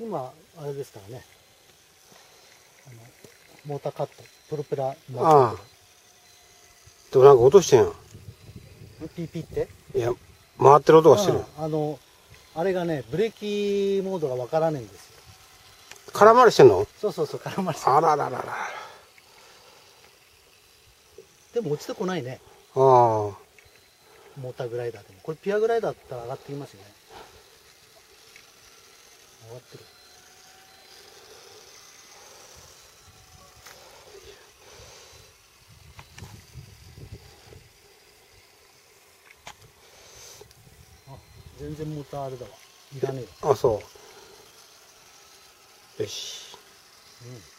今あれですからね。モーターカットプロペラのああ。でもなんか落としてんや。ん。ピーピーって？いや、回ってる音がしてる。ああのあれがねブレーキモードがわからねえんですよ。空回りしてんの？そうそうそう絡まれてる。あらららら。ら。でも落ちてこないね。ああ。モーターグライダーでも。これピアグライダーだったら上がってきますよね。上がってる全然モーターあれだわいらねえわあ、そう。よし。うん